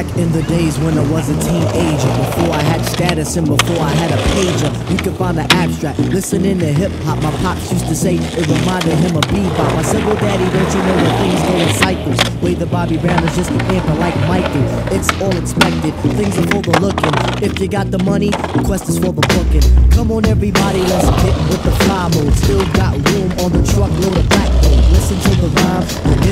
Back in the days when I was a teenager, before I had status and before I had a pager, you could find the abstract. Listening to hip hop, my pops used to say it reminded him of bebop. Said, well, daddy, don't you know that things go in cycles? Way the Bobby Brown is just an amper like Michael. It's all expected, things are for the looking. If you got the money, the quest is for the booking. Come on, everybody, let's get with the fly mode. Still got room on the truckload of black gold. Listen to the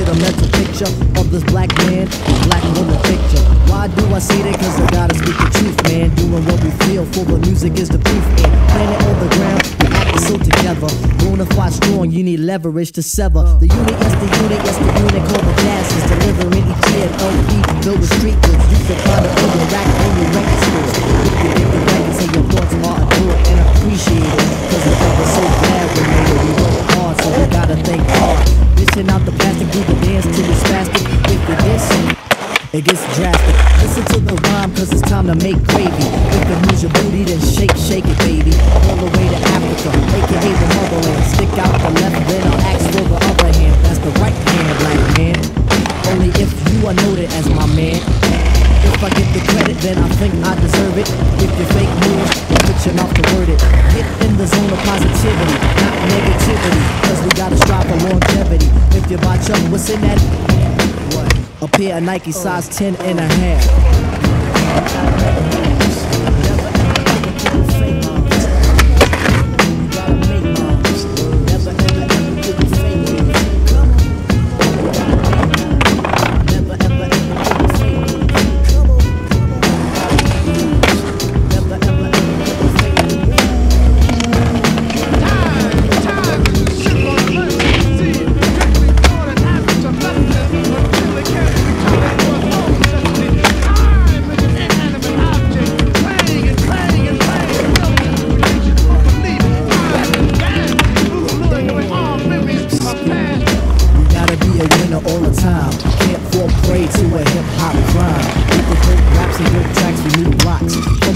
a mental picture of this black man, black woman picture. Why do I say that? Cause I gotta speak the truth, man. Doing what we feel for the music is the proof. And planet on the ground, we acting so together. Bonafide strong, you need leverage to sever. The unit, yes, the unit, yes, the unit called the gases. Delivering each year LP filled with street goods. You can find it on rack, on your record stores. Out the plastic, do the dance till it's spastic. If you diss, it gets drastic. Listen to the rhyme, cause it's time to make gravy. If you lose your booty, then shake, shake it, baby. All the way to Africa, make aka the motherland. Stick out the left, then I'll ask for the other hand. That's the right hand, black man. Only if you are noted as my man. If I get the credit, then I think I deserve it. If you fake news, put your mouth to word it. Get in the zone of positivity, not negativity. Cause we gotta. If you buy Chuck, what's in that? What? A pair of Nike size 10 and a half.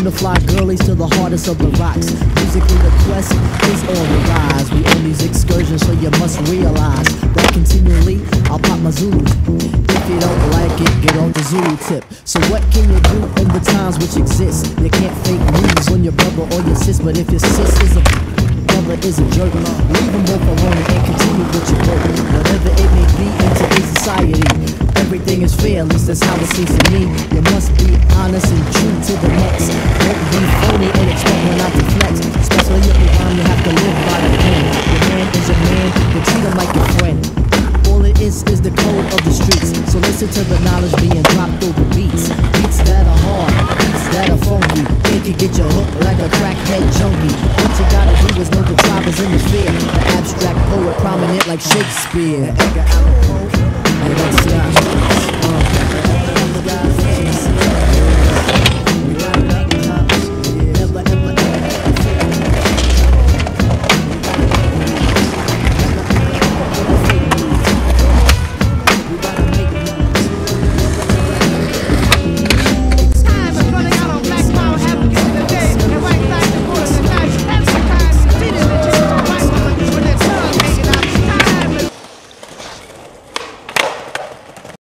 From the fly girlies to the hardest of the rocks. Musically, the quest is on the rise. We on these excursions, so you must realize that continually I'll pop my Zulu. If you don't like it, get on the Zulu tip. So what can you do in the times which exist? You can't fake news on your brother or your sis, but if your sis is a brother is a jerk. Leave them both alone and continue with your work. Whatever it may be in today's society, everything is fair, at least that's how it seems to me. You must be honest and true to the next. Don't be phony and expect not to flex. Especially if you find you have to live by the pen. Your man is your man, but treat him like your friend. All it is is the code of the streets. So listen to the knowledge being dropped over beats. Beats that are hard, beats that are funky. It can get you hooked like a crackhead junkie. What you gotta do is know the tribe is in the sphere. The abstract poet prominent like Shakespeare. And that's.